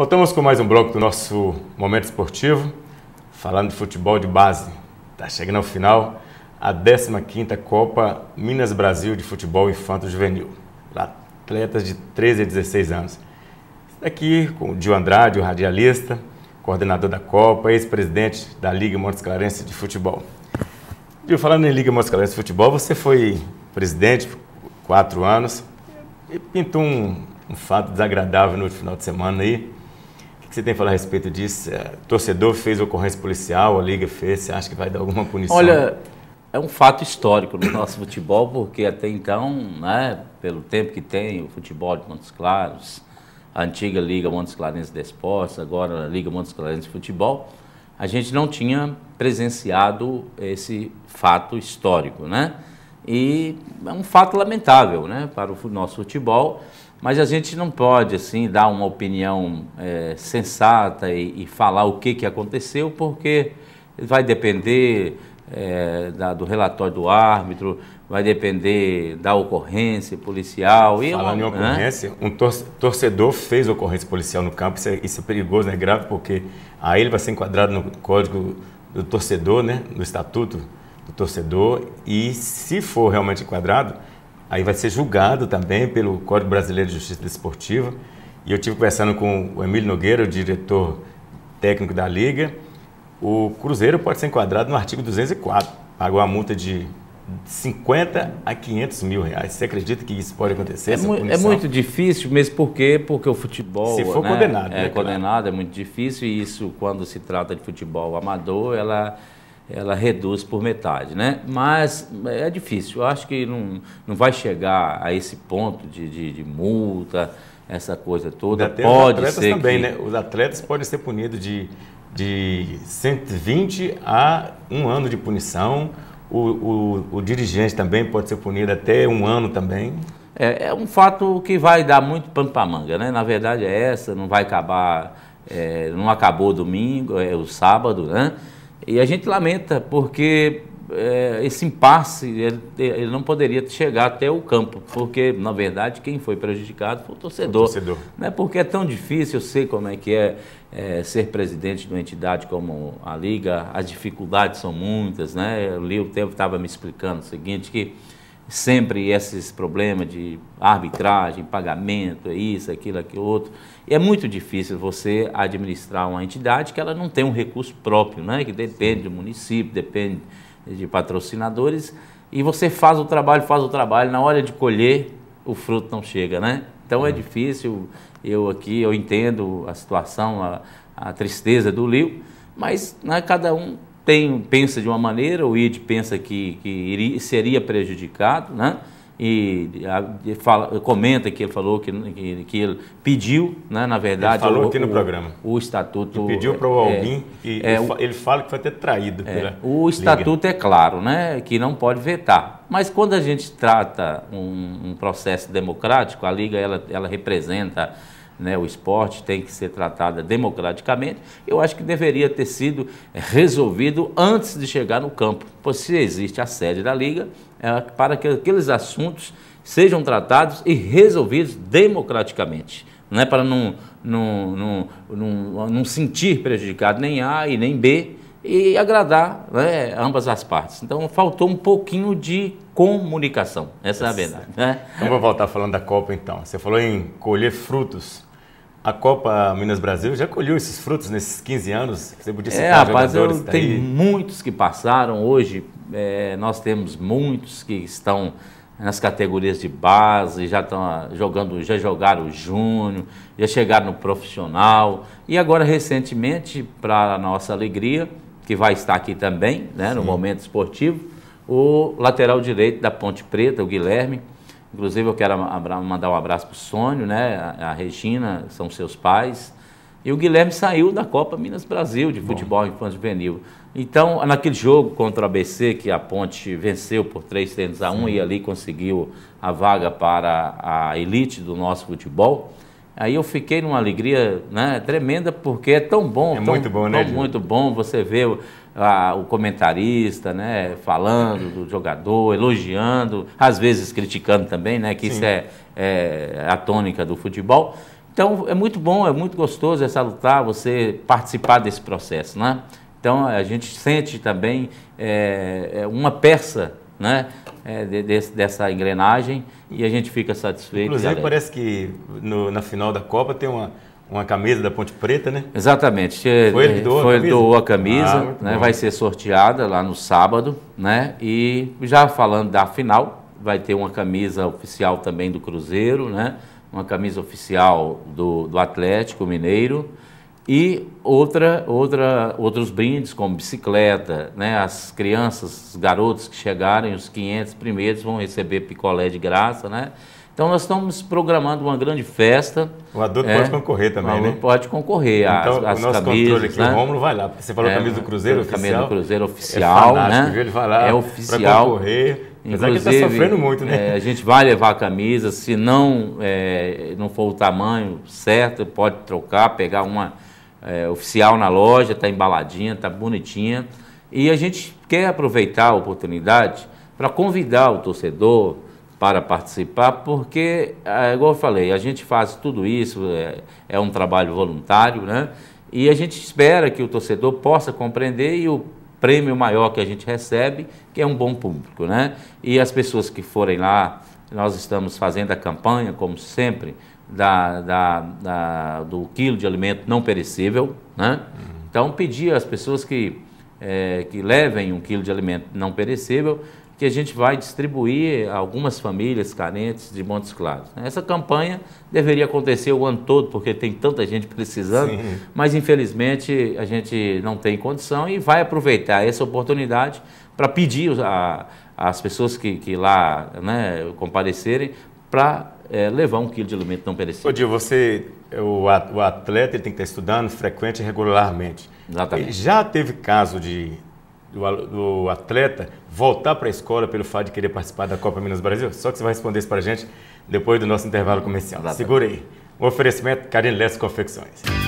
Voltamos com mais um bloco do nosso Momento Esportivo, falando de futebol de base. Está chegando ao final a 15ª Copa Minas Brasil de Futebol Infanto Juvenil, atletas de 13 a 16 anos. Aqui com o Dio Andrade, o radialista, coordenador da Copa, ex-presidente da Liga Montes de Futebol. Dio, falando em Liga Montes de Futebol, você foi presidente por quatro anos e pintou um, um fato desagradável no final de semana aí, que você tem a falar a respeito disso? É, torcedor fez ocorrência policial, a Liga fez, você acha que vai dar alguma punição? Olha, é um fato histórico no nosso futebol, porque até então, né, pelo tempo que tem o futebol de Montes Claros, a antiga Liga Montes Clarense de Esportes, agora a Liga Montes Clarense de Futebol, a gente não tinha presenciado esse fato histórico, né? E é um fato lamentável, né, para o nosso futebol, mas a gente não pode assim dar uma opinião é, sensata e, e, falar o que, que aconteceu, porque vai depender é, da, do relatório do árbitro, vai depender da ocorrência policial. E Falando uma, em ocorrência, né? um torcedor fez ocorrência policial no campo, isso é, isso é perigoso, é né? grave, porque aí ele vai ser enquadrado no código do torcedor, né, no estatuto do torcedor, e se for realmente enquadrado, Aí vai ser julgado também pelo Código Brasileiro de Justiça Desportiva. E eu tive conversando com o Emílio Nogueira, o diretor técnico da Liga. O Cruzeiro pode ser enquadrado no artigo 204. Pagou a multa de 50 a 500 mil reais. Você acredita que isso pode acontecer? É, mu é muito difícil, mesmo porque, porque o futebol. Se for né, condenado. É né, condenado, claro. é muito difícil, e isso, quando se trata de futebol amador, ela ela reduz por metade, né? Mas é difícil, eu acho que não, não vai chegar a esse ponto de, de, de multa, essa coisa toda. Até Pode os atletas ser também, que... né? Os atletas podem ser punidos de, de 120 a um ano de punição. O, o, o dirigente também pode ser punido até um ano também. É, é um fato que vai dar muito pano para manga, né? Na verdade é essa, não vai acabar, é, não acabou domingo, é o sábado, né? E a gente lamenta porque é, esse impasse ele, ele, não poderia chegar até o campo, porque na verdade quem foi prejudicado foi o torcedor. O torcedor. Né? Porque é tão difícil, eu sei como é que é, é, ser presidente de uma entidade como a Liga, as dificuldades são muitas, né? Eu li o tempo estava me explicando o seguinte que sempre esses problemas de arbitragem, pagamento, é isso, aquilo, aquilo outro. E é muito difícil você administrar uma entidade que ela não tem um recurso próprio, né? que depende do município, depende de patrocinadores, e você faz o trabalho, faz o trabalho, na hora de colher, o fruto não chega, né? Então é uhum. difícil, eu aqui, eu entendo a situação, a, a tristeza do Lio, mas né, cada um tem, pensa de uma maneira, o ID pensa que, que iria, seria prejudicado, né? E fala, comenta que ele falou que, que, que ele pediu, né, na verdade. Ele falou o, aqui no o, programa. O estatuto. Ele pediu para o Albin é, e é, ele fala que vai ter traído. É, o estatuto Liga. é claro, né, que não pode vetar. Mas quando a gente trata um, um processo democrático, a Liga ela, ela representa né, o esporte tem que ser tratado democraticamente, eu acho que deveria ter sido resolvido antes de chegar no campo, pois se existe a sede da Liga, é para que aqueles assuntos sejam tratados e resolvidos democraticamente. É para não, não, não, não, não sentir prejudicado nem A e nem B e agradar né, ambas as partes. Então faltou um pouquinho de comunicação, essa é a verdade. Né? Então vou voltar falando da Copa então. Você falou em colher frutos a Copa Minas Brasil já colheu esses frutos nesses 15 anos? Você podia citar é, rapaz, eu, tem muitos que passaram. Hoje é, nós temos muitos que estão nas categorias de base, já estão ah, jogando, já jogaram o júnior, já chegaram no profissional. E agora, recentemente, para nossa alegria, que vai estar aqui também, né, no momento esportivo, o lateral direito da Ponte Preta, o Guilherme, Inclusive, eu quero mandar um abraço para o Sônio, né? a, Regina, são seus pais. E o Guilherme saiu da Copa Minas Brasil de futebol infantil juvenil. Então, naquele jogo contra o ABC, que a Ponte venceu por 3 tentos a 1 Sim. e ali conseguiu a vaga para a elite do nosso futebol, aí eu fiquei numa alegria né, tremenda, porque é tão bom. É tão, muito bom, né? Muito bom você ver a, o comentarista, né, falando do jogador, elogiando, às vezes criticando também, né, que Sim. isso é, é, a tônica do futebol. Então é muito bom, é muito gostoso, é salutar você participar desse processo, né? Então a gente sente também é, uma peça né, é, de, de, dessa engrenagem e a gente fica satisfeito. Inclusive parece que no, na final da Copa tem uma, uma camisa da Ponte Preta, né? Exatamente. Foi ele que doou Foi a camisa? doou a camisa, ah, né? Vai ser sorteada lá no sábado, né? E já falando da final, vai ter uma camisa oficial também do Cruzeiro, né? Uma camisa oficial do, do Atlético Mineiro e outra, outra, outros brindes, como bicicleta, né? as crianças, os garotos que chegarem, os 500 primeiros, vão receber picolé de graça, né? Então nós estamos programando uma grande festa. O adulto é, pode concorrer também, o adulto né? pode concorrer. Então, as, as o nosso camisas, controle aqui, né? o Rômulo vai lá, porque você falou é, camisa do Cruzeiro oficial. Camisa do Cruzeiro oficial, é né? Ele vai lá é oficial. concorrer. Apesar Inclusive, que está sofrendo muito, né? É, a gente vai levar a camisa, se não, é, não for o tamanho certo, pode trocar, pegar uma é, oficial na loja, está embaladinha, está bonitinha. E a gente quer aproveitar a oportunidade para convidar o torcedor para participar, porque, é, igual eu falei, a gente faz tudo isso, é, é um trabalho voluntário, né? E a gente espera que o torcedor possa compreender e o prêmio maior que a gente recebe, que é um bom público, né? E as pessoas que forem lá, nós estamos fazendo a campanha, como sempre, da, da, da, do quilo de alimento não perecível. Né? Então, pedir às pessoas que, é, que levem um quilo de alimento não perecível, que a gente vai distribuir a algumas famílias carentes de Montes Claros. Essa campanha deveria acontecer o ano todo, porque tem tanta gente precisando, Sim. mas infelizmente a gente não tem condição e vai aproveitar essa oportunidade para pedir a, às pessoas que, que lá né, comparecerem para é, levar um quilo de alimento não perecível. Ô, Dio, você, o, o atleta ele tem que estar estudando frequente e regularmente. Exatamente. já teve caso de do, do atleta voltar para a escola pelo fato de querer participar da Copa Minas Brasil? Só que você vai responder isso para a gente depois do nosso intervalo comercial. Segura aí. Um oferecimento Carine Leste Confecções.